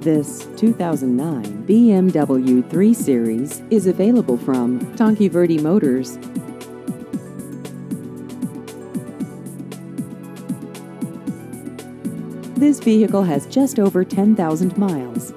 This 2009 BMW 3 Series is available from Tanque Verde Motors. This vehicle has just over 10,000 miles.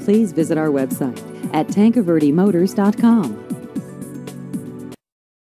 Please visit our website at tanqueverdemotors.com.